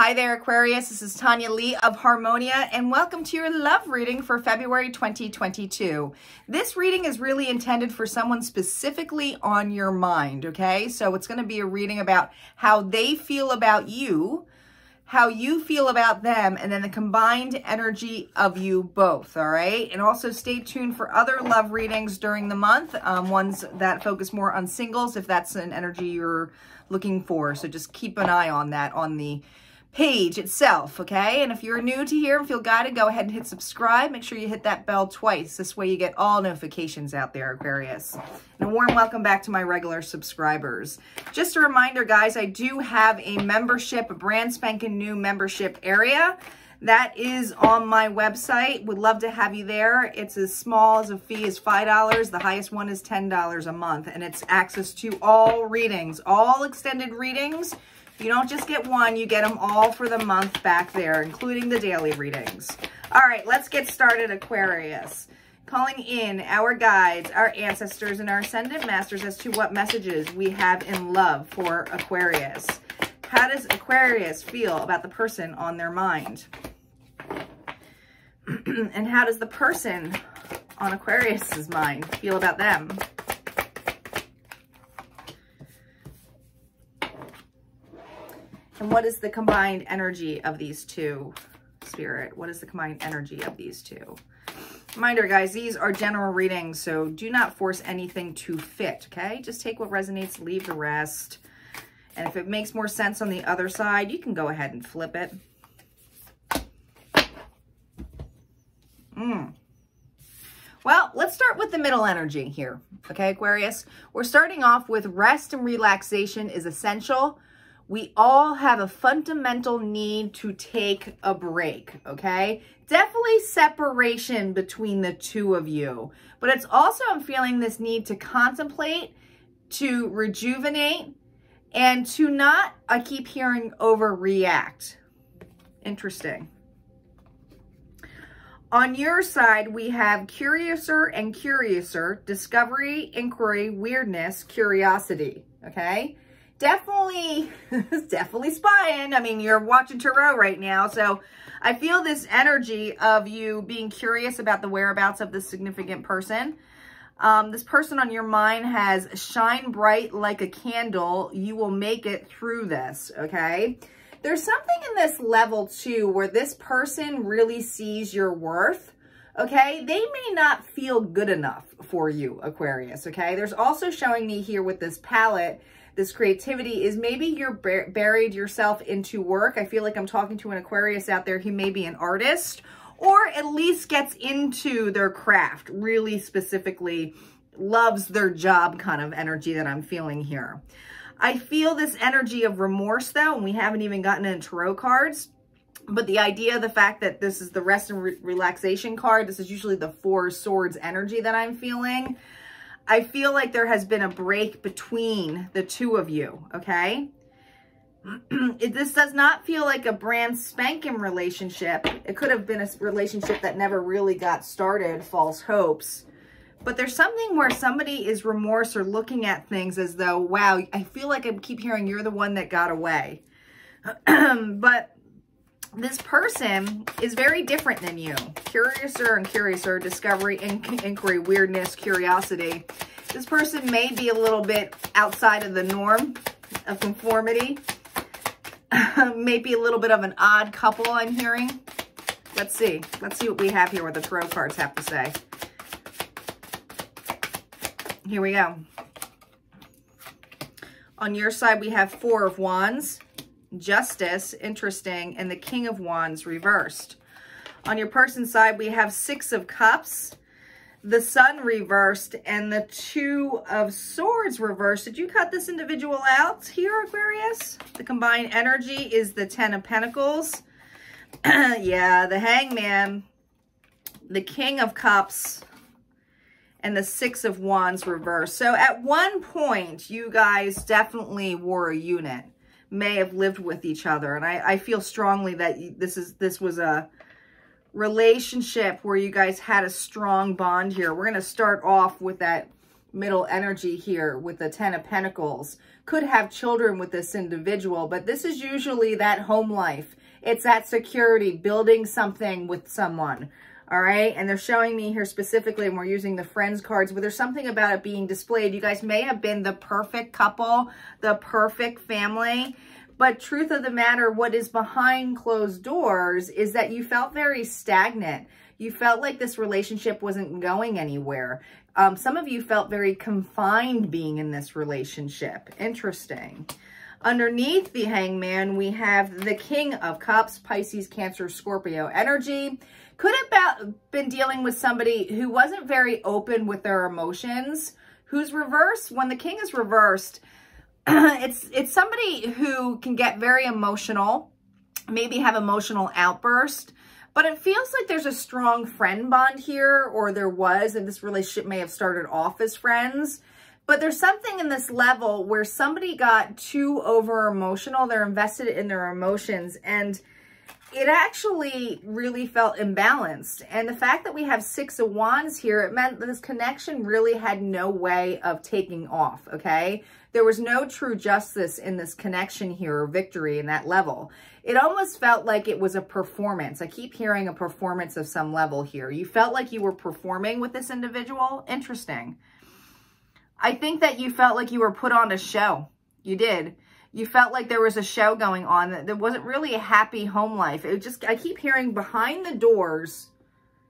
Hi there, Aquarius. This is Tanya Lea of Harmonia, and welcome to your love reading for February 2022. This reading is really intended for someone specifically on your mind, okay? So it's going to be a reading about how they feel about you, how you feel about them, and then the combined energy of you both, all right? And also stay tuned for other love readings during the month, um, ones that focus more on singles, if that's an energy you're looking for. So just keep an eye on that on the page itself, okay? And if you're new to here and feel guided, go ahead and hit subscribe. Make sure you hit that bell twice. This way you get all notifications out there, Aquarius. And a warm welcome back to my regular subscribers. Just a reminder, guys, I do have a membership, a brand spanking new membership area. That is on my website. Would love to have you there. It's as small as a fee is $5. The highest one is $10 a month. And it's access to all readings, all extended readings you don't just get one, you get them all for the month back there, including the daily readings. All right, let's get started, Aquarius. Calling in our guides, our ancestors, and our ascendant masters as to what messages we have in love for Aquarius. How does Aquarius feel about the person on their mind? and how does the person on Aquarius's mind feel about them? And what is the combined energy of these two, Spirit? What is the combined energy of these two? Reminder, guys, these are general readings, so do not force anything to fit, okay? Just take what resonates, leave the rest. And if it makes more sense on the other side, you can go ahead and flip it. Mm. Well, let's start with the middle energy here, okay, Aquarius? We're starting off with rest and relaxation is essential we all have a fundamental need to take a break, okay? Definitely separation between the two of you. But it's also, I'm feeling this need to contemplate, to rejuvenate, and to not, I keep hearing, overreact. Interesting. On your side, we have curiouser and curiouser, discovery, inquiry, weirdness, curiosity, okay? Definitely, definitely spying. I mean, you're watching Tarot right now, so I feel this energy of you being curious about the whereabouts of this significant person. Um, this person on your mind has shine bright like a candle. You will make it through this, okay? There's something in this level, too, where this person really sees your worth, okay? They may not feel good enough for you, Aquarius, okay? There's also showing me here with this palette this creativity is maybe you're buried yourself into work. I feel like I'm talking to an Aquarius out there He may be an artist or at least gets into their craft really specifically loves their job kind of energy that I'm feeling here. I feel this energy of remorse though, and we haven't even gotten into tarot cards. But the idea, the fact that this is the rest and re relaxation card, this is usually the four swords energy that I'm feeling. I feel like there has been a break between the two of you, okay? this does not feel like a brand spanking relationship. It could have been a relationship that never really got started, false hopes. But there's something where somebody is remorse or looking at things as though, wow, I feel like I keep hearing you're the one that got away. but this person is very different than you. Curiouser and curiouser, discovery, inquiry, weirdness, curiosity. This person may be a little bit outside of the norm of conformity. Maybe a little bit of an odd couple I'm hearing. Let's see. Let's see what we have here, what the tarot cards have to say. Here we go. On your side, we have Four of Wands. Justice, interesting, and the King of Wands reversed. On your person side, we have Six of Cups, the Sun reversed, and the Two of Swords reversed. Did you cut this individual out here, Aquarius? The combined energy is the Ten of Pentacles. yeah, the Hangman, the King of Cups, and the Six of Wands reversed. So at one point, you guys definitely were a unit may have lived with each other. And I, I feel strongly that this is this was a relationship where you guys had a strong bond here. We're going to start off with that middle energy here with the Ten of Pentacles. Could have children with this individual, but this is usually that home life. It's that security, building something with someone. All right. And they're showing me here specifically, and we're using the friends cards, but there's something about it being displayed. You guys may have been the perfect couple, the perfect family. But truth of the matter, what is behind closed doors is that you felt very stagnant. You felt like this relationship wasn't going anywhere. Um, some of you felt very confined being in this relationship. Interesting. Underneath the hangman, we have the King of Cups, Pisces, Cancer, Scorpio energy. Could have been dealing with somebody who wasn't very open with their emotions, who's reversed. When the King is reversed, it's, it's somebody who can get very emotional, maybe have emotional outburst, but it feels like there's a strong friend bond here, or there was, and this relationship may have started off as friends. But there's something in this level where somebody got too over emotional. They're invested in their emotions and it actually really felt imbalanced. And the fact that we have six of wands here, it meant this connection really had no way of taking off, okay? There was no true justice in this connection here or victory in that level. It almost felt like it was a performance. I keep hearing a performance of some level here. You felt like you were performing with this individual. Interesting. I think that you felt like you were put on a show. You did. You felt like there was a show going on. There wasn't really a happy home life. It just, I keep hearing behind the doors,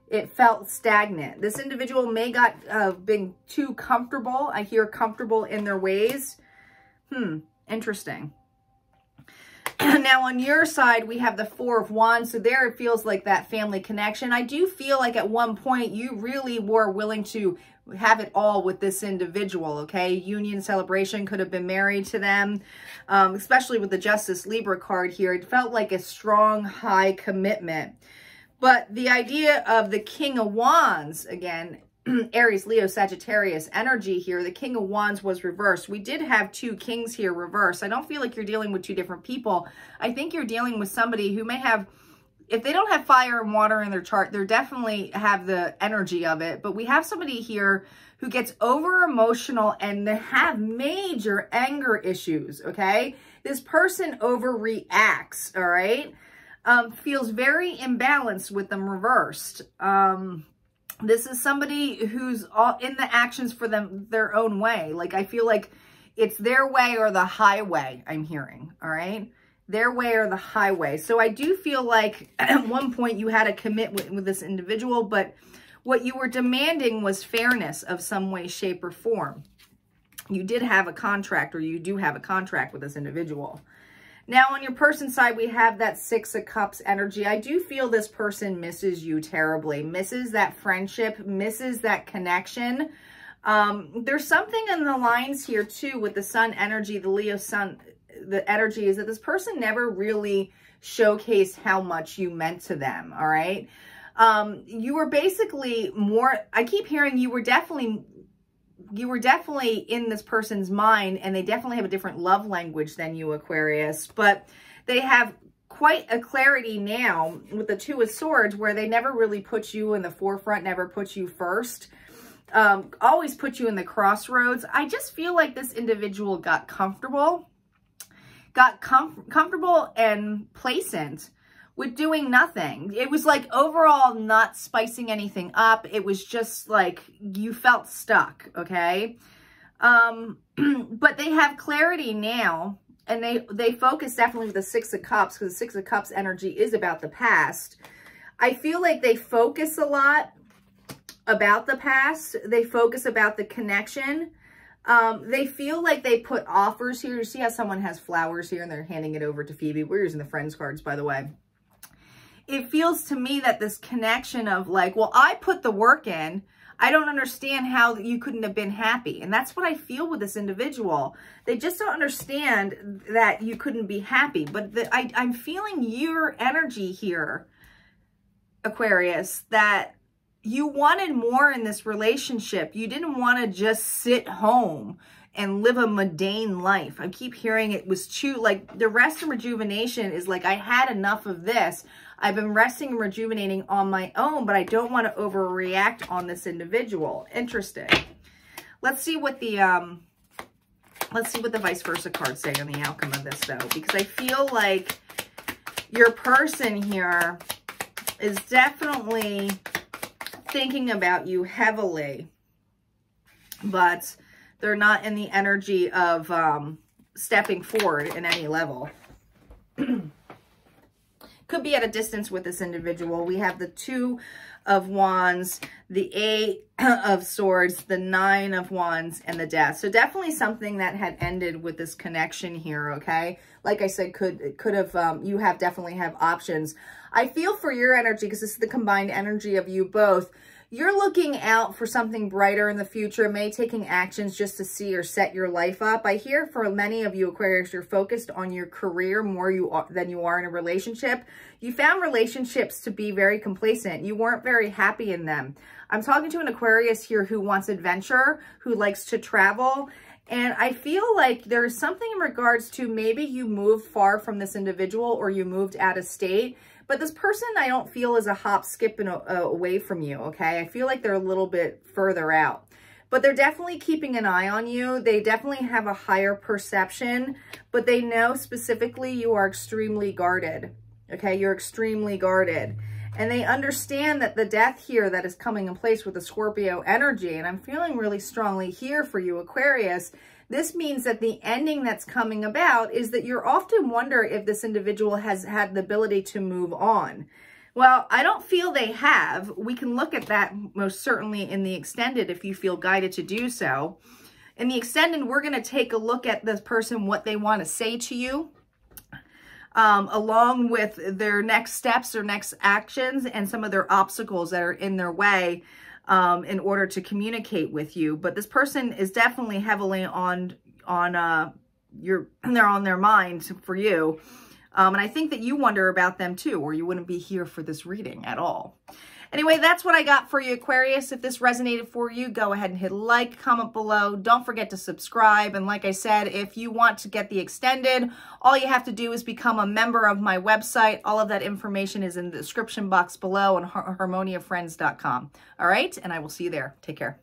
it felt stagnant. This individual may got uh, been too comfortable. I hear comfortable in their ways. Hmm, interesting. now on your side, we have the Four of Wands. So there it feels like that family connection. I do feel like at one point you really were willing to have it all with this individual, okay? Union celebration could have been married to them, um, especially with the Justice Libra card here. It felt like a strong, high commitment. But the idea of the King of Wands, again, Aries, Leo, Sagittarius energy here, the King of Wands was reversed. We did have two kings here reversed. I don't feel like you're dealing with two different people. I think you're dealing with somebody who may have, if they don't have fire and water in their chart, they definitely have the energy of it. But we have somebody here who gets over emotional and they have major anger issues, okay? This person overreacts, all right? um, feels very imbalanced with them reversed. Um, this is somebody who's all in the actions for them their own way. Like I feel like it's their way or the highway I'm hearing. All right. Their way or the highway. So I do feel like at one point you had to commit with, with this individual, but what you were demanding was fairness of some way, shape, or form. You did have a contract or you do have a contract with this individual. Now, on your person side, we have that Six of Cups energy. I do feel this person misses you terribly, misses that friendship, misses that connection. Um, there's something in the lines here, too, with the sun energy, the Leo sun, the energy is that this person never really showcased how much you meant to them, all right? Um, you were basically more, I keep hearing you were definitely you were definitely in this person's mind and they definitely have a different love language than you, Aquarius, but they have quite a clarity now with the Two of Swords where they never really put you in the forefront, never put you first, um, always put you in the crossroads. I just feel like this individual got comfortable, got com comfortable and placent with doing nothing. It was like overall not spicing anything up. It was just like you felt stuck, okay? Um, but they have clarity now and they, they focus definitely with the Six of Cups because the Six of Cups energy is about the past. I feel like they focus a lot about the past. They focus about the connection. Um, they feel like they put offers here. You see how someone has flowers here and they're handing it over to Phoebe. We're using the friends cards, by the way it feels to me that this connection of like, well, I put the work in. I don't understand how you couldn't have been happy. And that's what I feel with this individual. They just don't understand that you couldn't be happy. But the, I, I'm feeling your energy here, Aquarius, that you wanted more in this relationship. You didn't want to just sit home and live a mundane life. I keep hearing it was too, like the rest and rejuvenation is like, I had enough of this. I've been resting and rejuvenating on my own, but I don't want to overreact on this individual. Interesting. Let's see what the, um, let's see what the vice versa cards say on the outcome of this though, because I feel like your person here is definitely thinking about you heavily, but they're not in the energy of um, stepping forward in any level. Could be at a distance with this individual. We have the two of wands, the eight of swords, the nine of wands, and the death. So definitely something that had ended with this connection here, okay? Like I said, could could have, um, you have definitely have options. I feel for your energy, because this is the combined energy of you both, you're looking out for something brighter in the future, may taking actions just to see or set your life up. I hear for many of you Aquarius, you're focused on your career more you are, than you are in a relationship. You found relationships to be very complacent. You weren't very happy in them. I'm talking to an Aquarius here who wants adventure, who likes to travel, and I feel like there's something in regards to maybe you moved far from this individual or you moved out of state but this person I don't feel is a hop, skip, and away from you, okay? I feel like they're a little bit further out. But they're definitely keeping an eye on you. They definitely have a higher perception, but they know specifically you are extremely guarded, okay? You're extremely guarded. And they understand that the death here that is coming in place with the Scorpio energy, and I'm feeling really strongly here for you, Aquarius, this means that the ending that's coming about is that you're often wonder if this individual has had the ability to move on. Well, I don't feel they have. We can look at that most certainly in the extended if you feel guided to do so. In the extended, we're going to take a look at this person, what they want to say to you, um, along with their next steps or next actions and some of their obstacles that are in their way um, in order to communicate with you. But this person is definitely heavily on, on uh, your, they're on their mind for you. Um, and I think that you wonder about them too, or you wouldn't be here for this reading at all. Anyway, that's what I got for you, Aquarius. If this resonated for you, go ahead and hit like, comment below. Don't forget to subscribe. And like I said, if you want to get the extended, all you have to do is become a member of my website. All of that information is in the description box below on harmoniafriends.com. All right, and I will see you there. Take care.